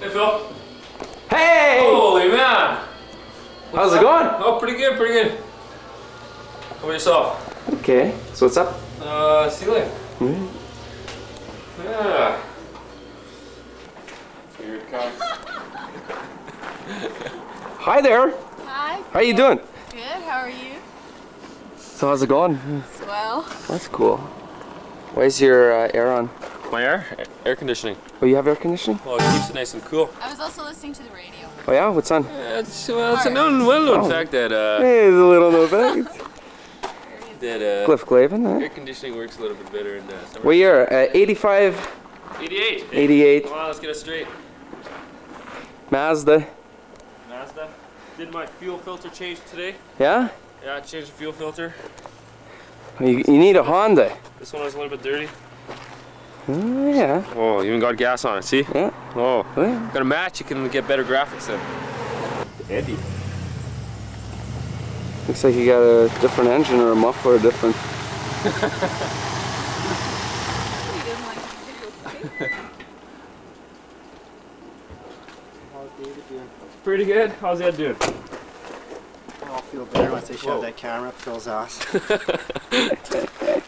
Hey, Phil. Hey! Holy man. How's it going? Oh, pretty good, pretty good. How about yourself? Okay, so what's up? Uh, ceiling. Hmm? Yeah. Here it comes. Hi there. Hi. How you doing? Good. How are you? So how's it going? Well. That's cool. Why is your uh, air on? My air? Air conditioning. Oh, you have air conditioning? Well, it keeps it nice and cool. I was also listening to the radio. Oh yeah, what's on? Yeah, it's, well, it's a known, well-known Oh. fact that, uh, Hey, there's a little no fact. that, uh, Cliff Clavin, air conditioning works a little bit better in, uh, summer. What year? Uh, 85, 88. 88, Come on, let's get it straight. Mazda. Mazda. Did my fuel filter change today? Yeah? Yeah, I changed the fuel filter. You, you need a Honda. This one was a little bit dirty. Oh yeah. Oh, even got gas on it, see? Yeah. Oh. Yeah. Got a match, you can get better graphics then. Eddy. Looks like you got a different engine or a muffler different. He doesn't. Pretty good. How's Ed doing? I'll feel better once they shove that camera up Phil's ass.